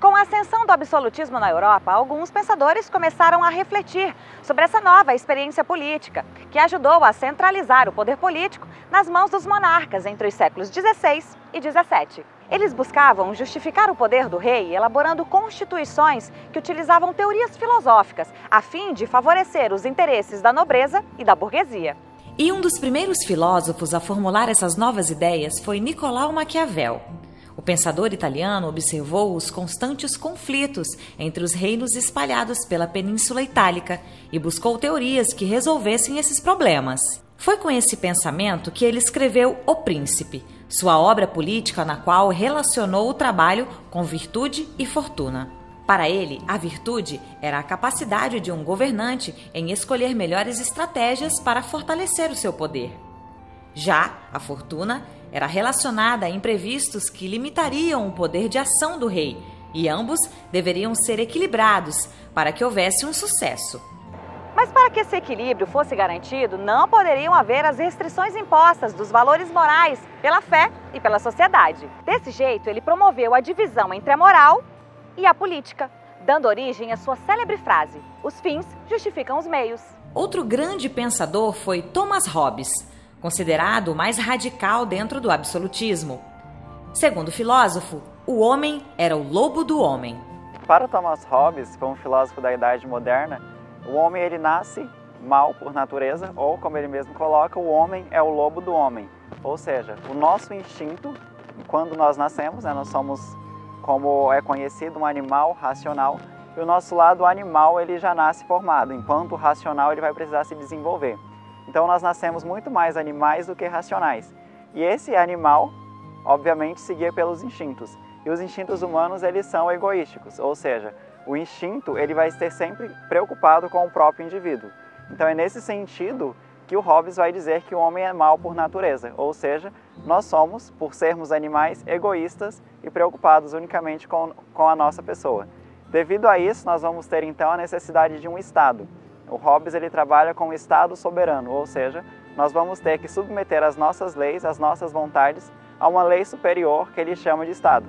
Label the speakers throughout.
Speaker 1: Com a ascensão do absolutismo na Europa, alguns pensadores começaram a refletir sobre essa nova experiência política, que ajudou a centralizar o poder político nas mãos dos monarcas entre os séculos XVI e XVII. Eles buscavam justificar o poder do rei elaborando constituições que utilizavam teorias filosóficas, a fim de favorecer os interesses da nobreza e da burguesia.
Speaker 2: E um dos primeiros filósofos a formular essas novas ideias foi Nicolau Maquiavel. O pensador italiano observou os constantes conflitos entre os reinos espalhados pela Península Itálica e buscou teorias que resolvessem esses problemas. Foi com esse pensamento que ele escreveu O Príncipe, sua obra política na qual relacionou o trabalho com virtude e fortuna. Para ele, a virtude era a capacidade de um governante em escolher melhores estratégias para fortalecer o seu poder. Já a fortuna era relacionada a imprevistos que limitariam o poder de ação do rei, e ambos deveriam ser equilibrados para que houvesse um sucesso.
Speaker 1: Mas para que esse equilíbrio fosse garantido, não poderiam haver as restrições impostas dos valores morais pela fé e pela sociedade. Desse jeito, ele promoveu a divisão entre a moral e a política, dando origem à sua célebre frase: os fins justificam os meios.
Speaker 2: Outro grande pensador foi Thomas Hobbes considerado o mais radical dentro do absolutismo. Segundo o filósofo, o homem era o lobo do homem.
Speaker 3: Para Thomas Hobbes, como filósofo da Idade Moderna, o homem ele nasce mal por natureza, ou como ele mesmo coloca, o homem é o lobo do homem. Ou seja, o nosso instinto, quando nós nascemos, né, nós somos, como é conhecido, um animal racional, e o nosso lado animal ele já nasce formado, enquanto o racional ele vai precisar se desenvolver. Então nós nascemos muito mais animais do que racionais. E esse animal, obviamente, seguia pelos instintos. E os instintos humanos, eles são egoísticos, ou seja, o instinto ele vai ser sempre preocupado com o próprio indivíduo. Então é nesse sentido que o Hobbes vai dizer que o homem é mau por natureza, ou seja, nós somos, por sermos animais, egoístas e preocupados unicamente com, com a nossa pessoa. Devido a isso, nós vamos ter então a necessidade de um Estado. O Hobbes ele trabalha com o Estado soberano, ou seja, nós vamos ter que submeter as nossas leis, as nossas vontades, a uma lei superior que ele chama de Estado.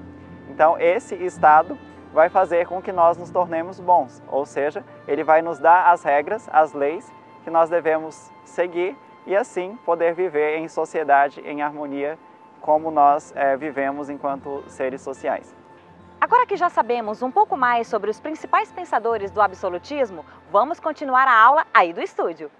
Speaker 3: Então, esse Estado vai fazer com que nós nos tornemos bons, ou seja, ele vai nos dar as regras, as leis que nós devemos seguir e assim poder viver em sociedade, em harmonia, como nós é, vivemos enquanto seres sociais.
Speaker 1: Agora que já sabemos um pouco mais sobre os principais pensadores do absolutismo, vamos continuar a aula aí do estúdio.